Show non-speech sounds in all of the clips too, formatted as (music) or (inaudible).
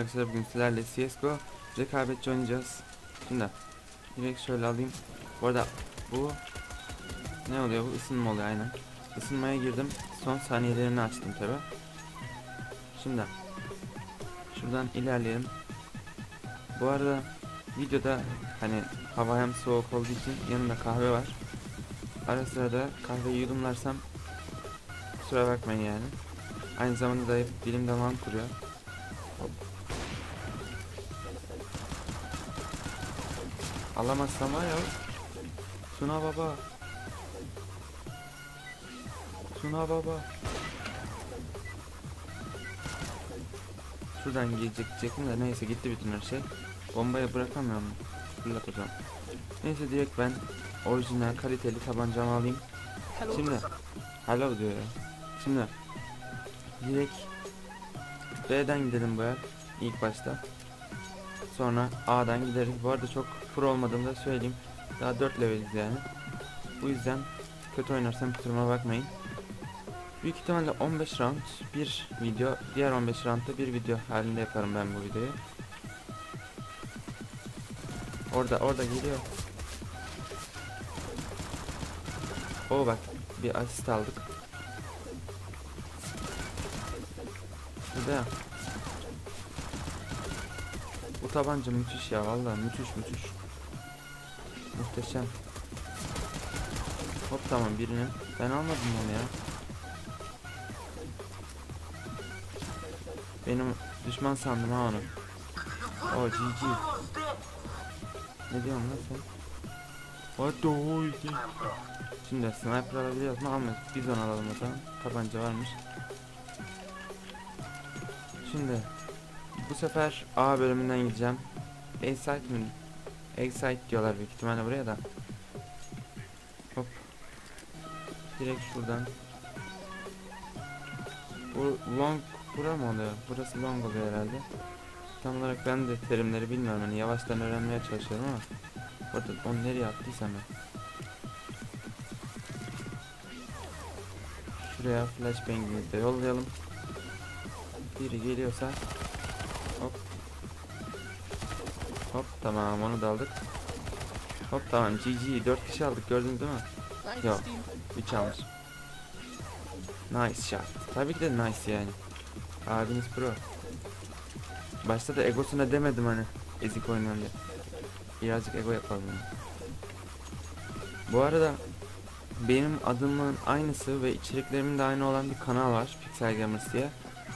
arkadaşlar bugün sizlerle CSGO rekabetçi oynayacağız. Şimdi direkt şöyle alayım. Bu arada bu ne oluyor bu ısınma oluyor aynen. Isınmaya girdim. Son saniyelerini açtım tabi. Şimdi şuradan ilerleyelim. Bu arada videoda hani hava hem soğuk olduğu için yanında kahve var. Ara sıra da kahveyi yudumlarsam kusura bakmayın yani. Aynı zamanda da dilim damağım kuruyor. Alamazsam var ya. Tuna baba. Tuna baba. Şuradan gelecektim de neyse gitti bütün her şey. Bombaya bırakamıyorum. Fırlat zaman. Neyse direkt ben orijinal kaliteli tabancamı alayım. Şimdi hello diyor ya. Şimdi direkt B'den gidelim bu el ilk başta. Sonra A'dan gideriz. Bu arada çok pro olmadığımı da söyleyeyim. Daha 4 leveliz yani. Bu yüzden kötü oynarsam kusuruma bakmayın. Büyük ihtimalle 15 round bir video, diğer 15 roundda bir video halinde yaparım ben bu videoyu. Orada orada geliyor. O bak bir asist aldık. Şurada ya. Bu tabanca müthiş ya vallahi müthiş müthiş. Muhteşem. Hop tamam birini. Ben almadım onu ya. Benim düşman sandım ha onu. O GG. Ne diyorsun lan sen? What? Şimdi sniper alabiliyoruz mu? Almıyoruz. Biz onu alalım o zaman. Tabanca varmış. Şimdi bu sefer A bölümünden gideceğim. A-site mi? A-site diyorlar büyük ihtimalle buraya da. Hop. Direkt şuradan. Bu long bura mı oluyor? Burası long oluyor herhalde. Tam olarak ben de terimleri bilmiyorum. Hani yavaştan öğrenmeye çalışıyorum ama. Orada onu nereye attıysam ben. Şuraya flashbang'imizi de yollayalım. Biri geliyorsa hop hop tamam onu da aldık. Hop tamam GG 4 kişi aldık gördünüz değil mi? Yok 3 almış. Nice shot. Tabii ki de nice yani. Abiniz pro. Başta da egosuna demedim hani ezik oynuyor diye. Birazcık ego yapalım. Yani. Bu arada benim adımın aynısı ve içeriklerimin de aynı olan bir kanal var Pixel Gamers diye.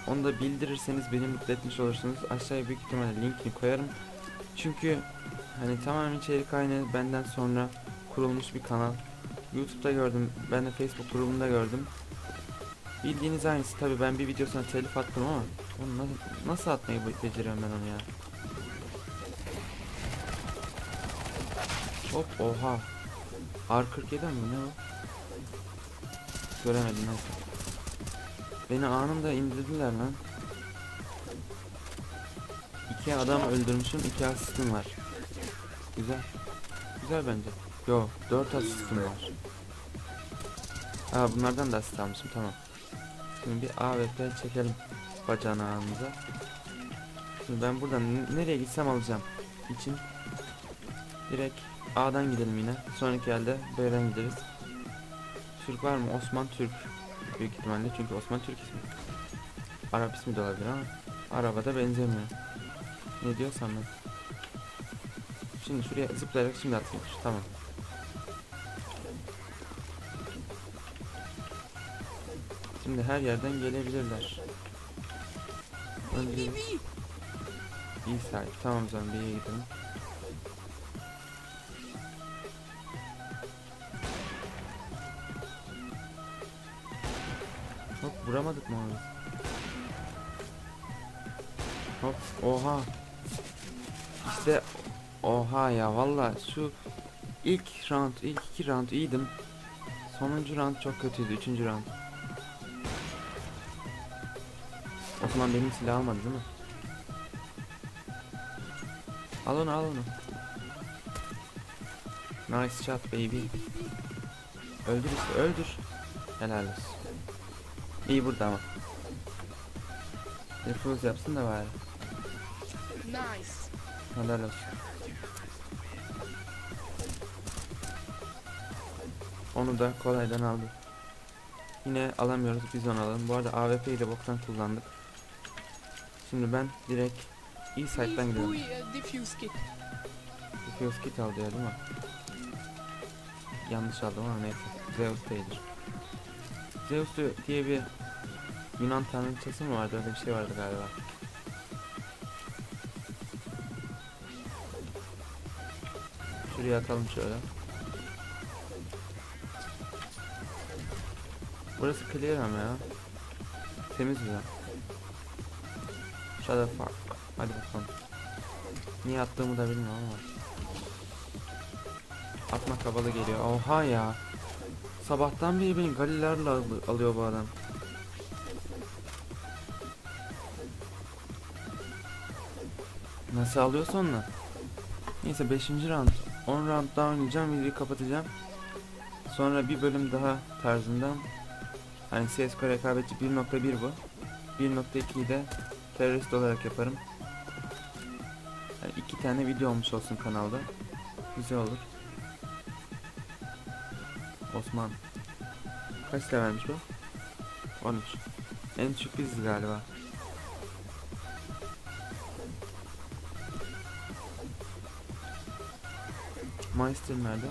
Onu da bildirirseniz beni mutlu etmiş olursunuz. Aşağıya büyük ihtimalle linkini koyarım. Çünkü hani tamamen içerik aynı benden sonra kurulmuş bir kanal. YouTube'da gördüm. Ben de Facebook grubunda gördüm. Bildiğiniz aynısı tabi ben bir videosuna telif attım ama onu nasıl, nasıl atmayı be- beceriyorum ben onu ya. Hop oha. R47 mi ne o? Göremedim neyse. Beni anında indirdiler lan. İki adam öldürmüşüm, iki asistim var. Güzel. Güzel bence. Yo, dört asistim var. Ha bunlardan da asist almışım, tamam. Şimdi bir AWP çekelim bacanağımıza. Şimdi ben buradan nereye gitsem alacağım. İçin direkt A'dan gidelim yine. Sonraki elde B'den gideriz. Türk var mı? Osman Türk. Büyük ihtimalle çünkü Osman Türk ismi. Arap ismi de olabilir ama arabada benzemiyor. Ne diyorsam ben. Şimdi şuraya zıplayarak şimdi atayım. Tamam. Şimdi her yerden gelebilirler. Önce iyi sahip. Tamam yere gidelim. Hop vuramadık mı onu? Hop oha. İşte oha ya valla şu ilk round ilk iki round iyiydim. Sonuncu round çok kötüydü. Üçüncü round. Osman benim silah almadı değil mi? Al onu al onu. Nice shot baby. Öldür işte öldür. Helal olsun. İyi burada ama. Defuz yapsın da bari. Nice. Helal olsun. Onu da kolaydan aldık. Yine alamıyoruz biz onu alalım. Bu arada AWP'yi de boktan kullandık. Şimdi ben direkt iyi site'den gidiyorum. diffuse kit. Diffuse kit al diyor değil mi? Yanlış aldım ama neyse. Zeus değildir. Zeus diye bir Yunan tanrıçası mı vardı? Öyle bir şey vardı galiba. Şuraya atalım şöyle. Burası clear ama ya. Temiz güzel. Shut the fuck. Hadi bakalım. Niye attığımı da bilmiyorum ama. Atmak havalı geliyor. Oha ya. Sabahtan beri beni galilerle al- alıyor bu adam. Nasıl alıyor sonra? Neyse 5. round. 10 round daha oynayacağım. Videoyu kapatacağım. Sonra bir bölüm daha tarzından. Hani CSGO rekabetçi 1.1 bu. 1.2'yi de terörist olarak yaparım. Yani iki tane video olmuş olsun kanalda. Güzel olur. Osman. Kaç vermiş bu? 13. En düşük biziz galiba. Meister nerede?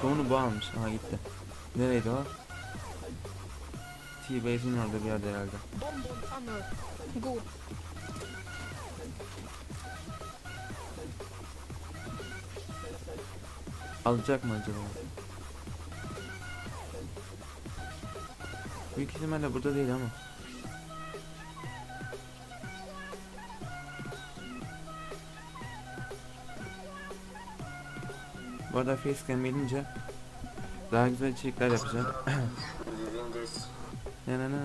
Çoğunu bu almış. Aha gitti. Nereydi o? T-Base'in orada bir yerde herhalde. Alacak mı acaba? Büyük ihtimalle burada değil ama. Bu arada facecam gelince daha güzel içerikler yapacağım. (coughs) Na na na.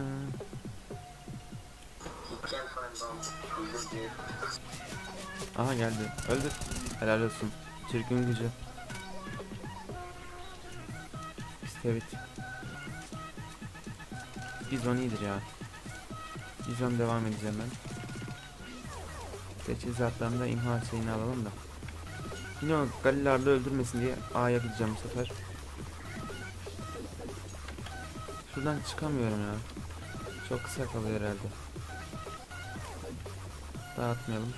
Aha geldi. Öldür. Helal olsun. Türk'ün gücü. İstevit. Bizon iyidir ya. Bizon devam edeceğim ben. Teçhizatlarını da imha şeyini alalım da. Yine o Galilarla öldürmesin diye A'ya gideceğim bu sefer. Şuradan çıkamıyorum ya. Çok kısa kalıyor herhalde. Dağıtmayalım.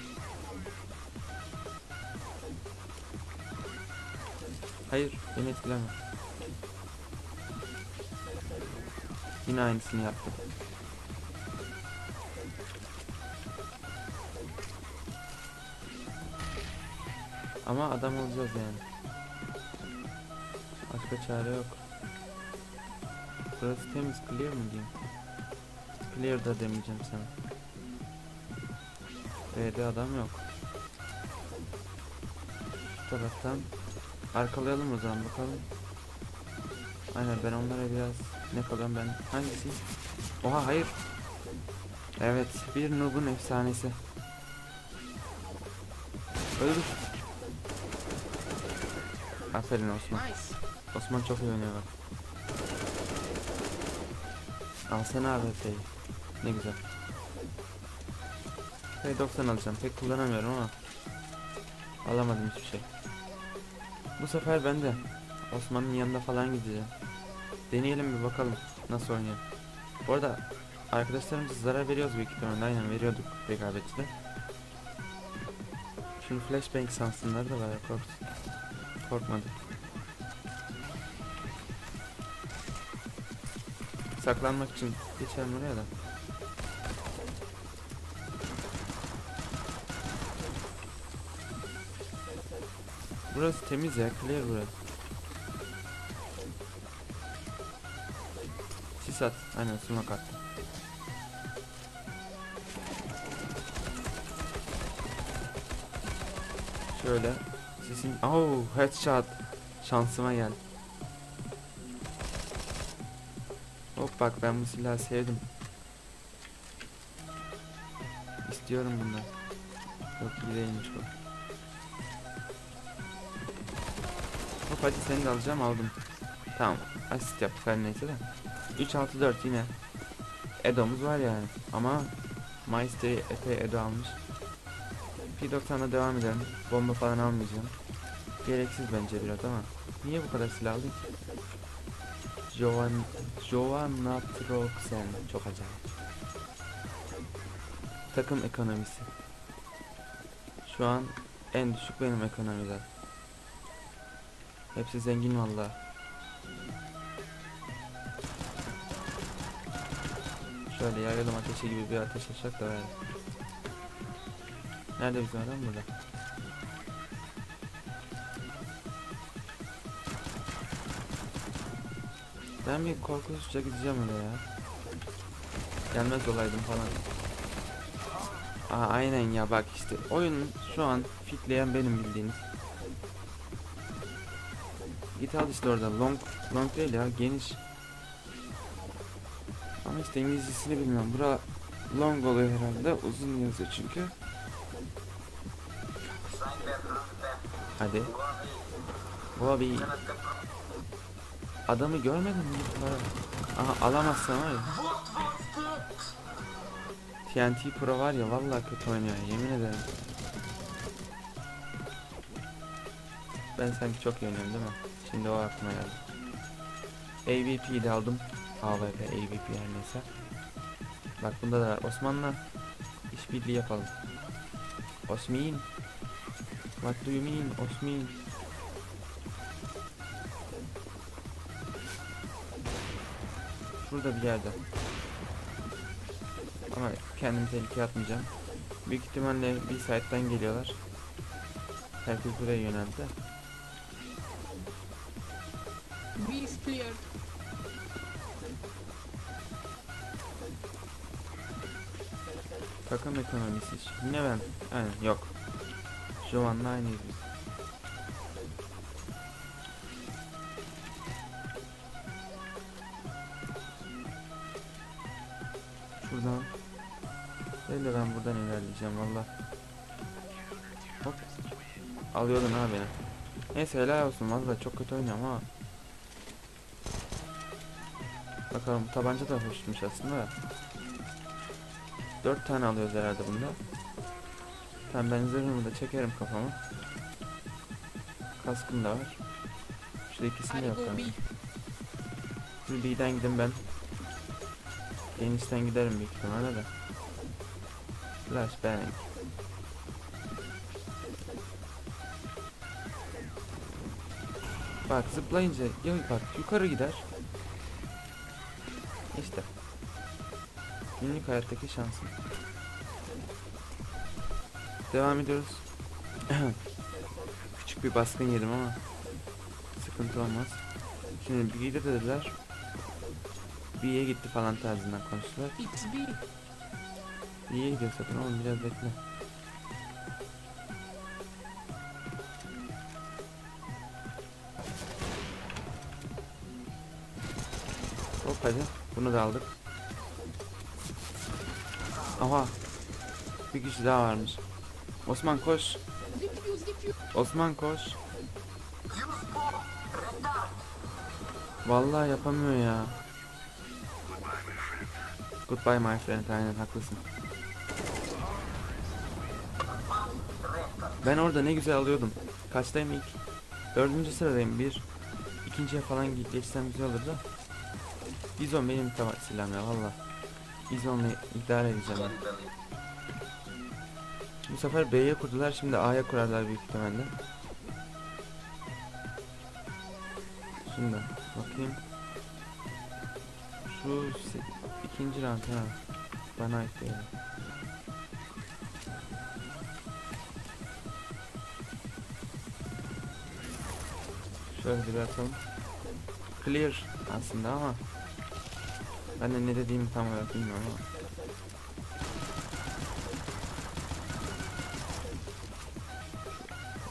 Hayır, beni etkileme. Yine aynısını yaptım. Ama adam olacağız yani. Başka çare yok. Burası temiz, clear mı diyeyim? Clear da demeyeceğim sana. B'de adam yok. Şu taraftan arkalayalım o zaman bakalım. Aynen ben onlara biraz ne kalıyorum ben hangisi? Oha hayır. Evet bir noob'un efsanesi. Öldür. Aferin Osman. Osman çok iyi oynuyor bak. Alsana şey. Ne güzel. P90 alacağım. Pek kullanamıyorum ama. Alamadım hiçbir şey. Bu sefer ben de Osman'ın yanında falan gideceğim. Deneyelim bir bakalım nasıl oynuyor. Bu arada arkadaşlarımıza zarar veriyoruz büyük ihtimalle. Aynen veriyorduk rekabetçide. Şunu flashbang sansınlar da bayağı korksun. Korkmadı. Saklanmak için geçelim oraya da. Burası temiz ya, clear burası. Sis at, aynen smoke attı. Şöyle, sisin, oh headshot, şansıma gel. Hop bak ben bu silahı sevdim. İstiyorum bundan. Yok iyi bu. Hop hadi seni de alacağım aldım. Tamam. Asist yaptık her neyse de. 3 6 4 yine. Edo'muz var yani. Ama Maestri epey edo almış. P90'la devam edelim. Bomba falan almayacağım. Gereksiz bence biraz ama. Niye bu kadar silah aldım ki? Jovan, Joanna Troxen. Çok acayip. Takım ekonomisi. Şu an en düşük benim ekonomide. Hepsi zengin valla. Şöyle yayalım ateşi gibi bir ateş açacak da ver. Nerede bizim adam burada? Ben bir korkusuzca gideceğim öyle ya. Gelmez olaydım falan. Aa aynen ya bak işte oyun şu an fitleyen benim bildiğiniz. Git al işte orada long long değil ya geniş. Ama işte İngilizcesini bilmiyorum. Bura long oluyor herhalde. Uzun yazıyor çünkü. Hadi. Bobby. Adamı görmedin mi? Aha alamazsan var. TNT Pro var ya vallahi kötü oynuyor yemin ederim. Ben sanki çok yeniyorum değil mi? Şimdi o aklıma geldi. AVP'yi de aldım. AVP, AVP her neyse. Bak bunda da var. Osman'la işbirliği yapalım. Osmin. What do you mean Osmin? Şurada bir yerde. Ama kendimi tehlikeye atmayacağım. Büyük ihtimalle bir site'den geliyorlar. Herkes buraya yöneldi. B is cleared. Takım ekonomisi. Yine ben. Aynen yok. Şu anla aynıyız biz. Valla. Hop. Alıyordun ha beni. Neyse helal olsun valla çok kötü oynuyorum ama. Bakalım tabanca da hoşmuş aslında da. Dört tane alıyoruz herhalde bunda. Tamam ben zırhımı da çekerim kafama. Kaskım da var. Şu ikisini de. Siz B'den gidin ben. Genişten giderim büyük ihtimalle de. Flashbang. Bak zıplayınca ya bak yukarı gider. İşte. Günlük hayattaki şansım. Devam ediyoruz. (clears throat) Küçük bir baskın yedim ama sıkıntı olmaz. Şimdi bir de dediler. B'ye gitti falan tarzından konuştular. B'ye gidiyor sakın oğlum biraz bekle. Hadi. Bunu da aldık. Aha. Bir kişi daha varmış. Osman koş. Osman koş. Vallahi yapamıyor ya. Goodbye my friend. Aynen haklısın. Ben orada ne güzel alıyordum. Kaçtayım ilk? Dördüncü sıradayım. Bir. ikinciye falan ge- geçsem güzel olur da. Bizon benim tamam silahım ya valla. Bizon'la idare edeceğim ben. Bu sefer B'ye kurdular şimdi A'ya kurarlar büyük ihtimalle. Şimdi bakayım. Şu ikinci round ha. Bana ait değil. Şöyle bir atalım. Clear aslında ama ben de ne dediğimi tam olarak bilmiyorum ama.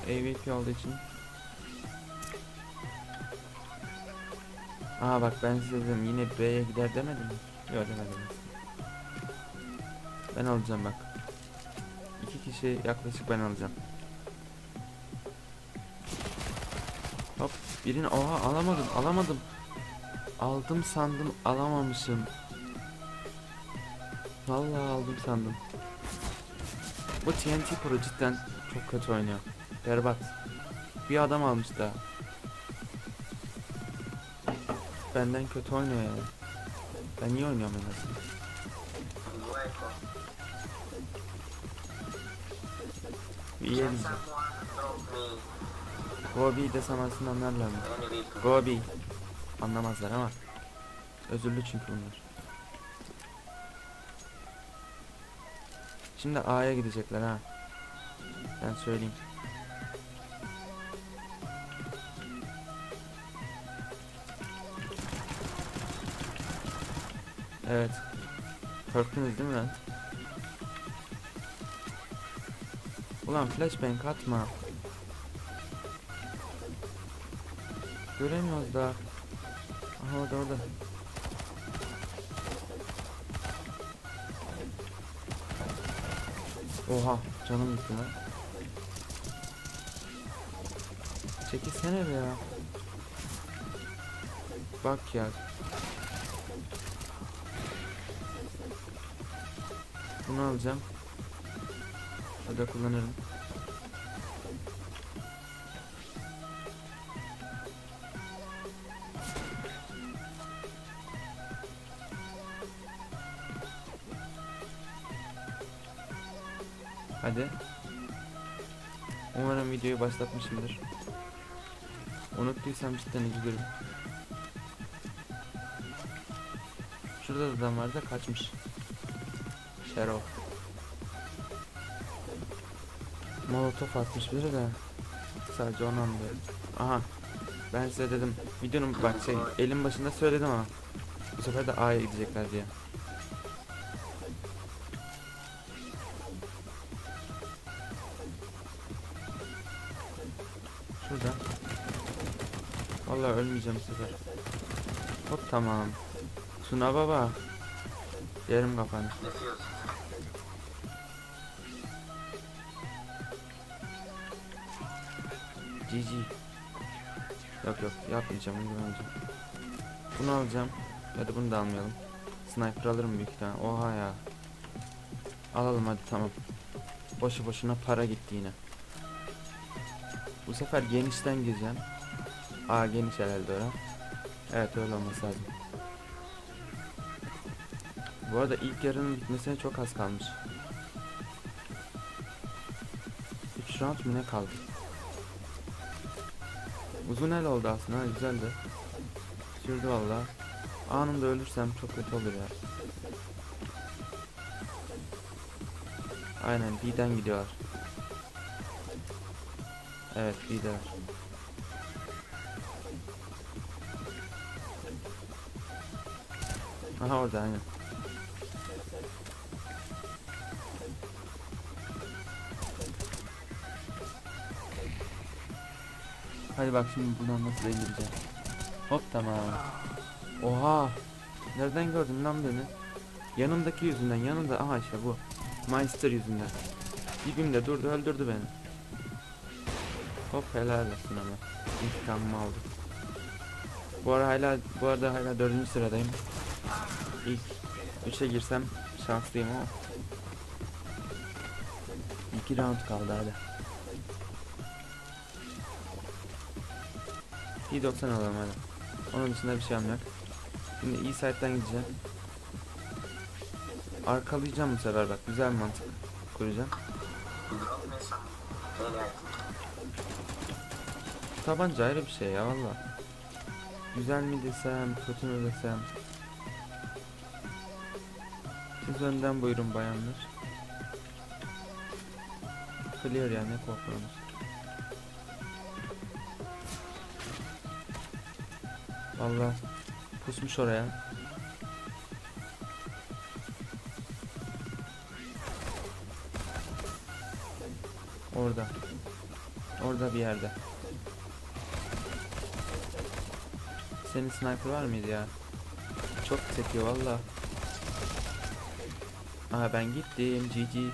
AVP olduğu için. Aa bak ben size dedim yine B'ye gider demedim mi? Yok demedim. Ben alacağım bak. İki kişi yaklaşık ben alacağım. Hop birini oha alamadım alamadım. Aldım sandım alamamışım. Vallahi aldım sandım. Bu TNT Pro cidden çok kötü oynuyor. Berbat. Bir adam almış daha. Benden kötü oynuyor yani. Ben niye oynuyorum en azından? İyi Gobi desem aslında anlarlar mı? Gobi. Anlamazlar ama. Özürlü çünkü bunlar. Şimdi A'ya gidecekler ha. Ben söyleyeyim. Evet. Korktunuz değil mi lan? Ulan flashbang atma. Göremiyoruz daha. Aha orada orada. Oha canım gitti lan. Çekilsene be ya. Bak ya. Bunu alacağım. Hadi kullanırım. Hadi. Umarım videoyu başlatmışımdır. Unuttuysam cidden üzülürüm. Şurada da adam var kaçmış. Şerov. Molotof atmış biri de. Sadece onu anlıyorum. Aha. Ben size dedim. Videonun bak şey elin başında söyledim ama. Bu sefer de A'ya gidecekler diye. Ölmeyeceğim bu sefer. Hop tamam. Tuna baba. Yerim kafanı. GG. Yok yok yapmayacağım. Bunu alacağım. Ya da bunu da almayalım. Sniper alırım büyük ihtimal. Oha ya. Alalım hadi tamam. Boşu boşuna para gitti yine. Bu sefer genişten gireceğim. Aa geniş herhalde ora. Evet öyle olması lazım. Bu arada ilk yarının bitmesine çok az kalmış. 3 round mu ne kaldı? Uzun el oldu aslında ha, güzeldi. Sürdü valla. Anında ölürsem çok kötü olur ya. Aynen B'den gidiyorlar. Evet B'deler. Aha orada aynen. Hadi bak şimdi buradan nasıl indireceğim. Hop tamam. Oha. Nereden gördün lan beni? Yanımdaki yüzünden yanımda aha işte bu. Meister yüzünden. Dibimde durdu öldürdü beni. Hop helal olsun ama. İntikamımı aldım. Bu ara hala bu arada hala dördüncü sıradayım. İlk üçe girsem şanslıyım ama. İki round kaldı hadi. P90 alalım hadi. Onun dışında bir şey yok. Şimdi iyi site'den gideceğim. Arkalayacağım bu sefer bak. Güzel mantık kuracağım. Tabanca ayrı bir şey ya valla. Güzel mi desem, kötü mü desem. Siz önden buyurun bayanlar. Clear ya ne korkuyorsunuz. Valla pusmuş oraya. Orada. Orada bir yerde. Senin sniper var mıydı ya? Çok sekiyor valla. Aa ben gittim GG.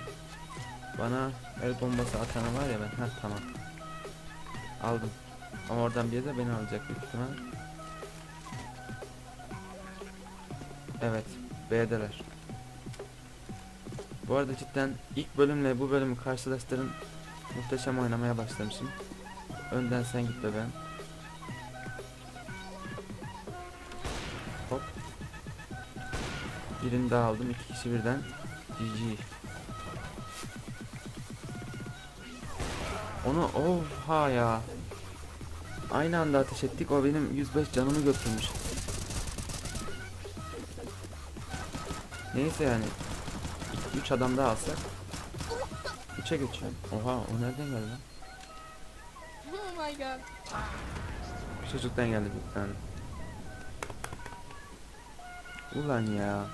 Bana el bombası atanı var ya ben. Heh tamam. Aldım. Ama oradan bir de beni alacak büyük ihtimal. Evet. B'deler. Bu arada cidden ilk bölümle bu bölümü karşılaştırın. Muhteşem oynamaya başlamışım. Önden sen git bebeğim. Hop. Birini daha aldım. iki kişi birden. GG. Onu oha ya. Aynı anda ateş ettik. O benim 105 canımı götürmüş. Neyse yani. 3 adam daha alsak. 3'e geçiyorum. Oha o nereden geldi lan? Oh my god. Çocuktan geldi bir tane. Ulan ya.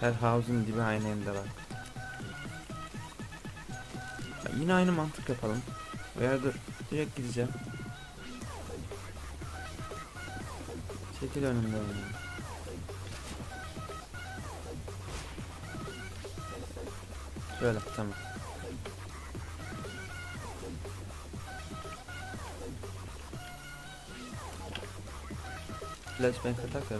Her house'un dibi aynı evde var. Ya yine aynı mantık yapalım. Veya dur direkt gideceğim. Çekil önümden ya. Şöyle tamam. Flashbang atak ya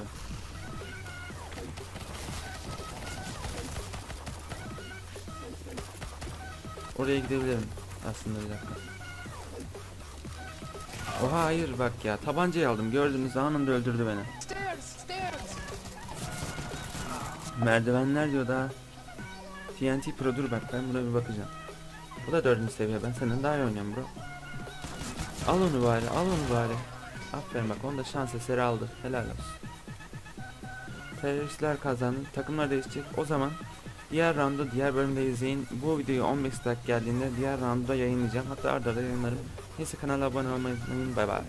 Oraya gidebilirim aslında bir dakika. Oha hayır bak ya tabancayı aldım gördünüz anında öldürdü beni. Merdivenler diyor daha. TNT Pro dur bak ben buna bir bakacağım. Bu da dördüncü seviye ben senden daha iyi oynuyorum bro. Al onu bari al onu bari. Aferin bak onu da şans eseri aldı. Helal olsun. Teröristler kazandı. Takımlar değişecek. O zaman diğer roundu diğer bölümde izleyin. Bu videoyu 15 dakika geldiğinde diğer roundu da yayınlayacağım. Hatta arda arda yayınlarım. Neyse kanala abone olmayı unutmayın. Bay bay.